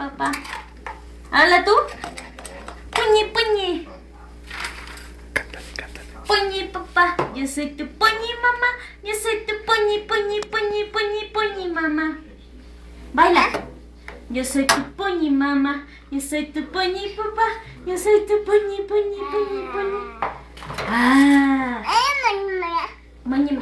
papa. Ala tu? Penyi-penyi. Penyi papa. Ya situ penyi mama. Ya situ penyi penyi penyi penyi penyi mama. Baila. Yo soy tu pony mamá, yo soy tu pony papá, yo soy tu pony pony pony pony. Ah. Eh, mani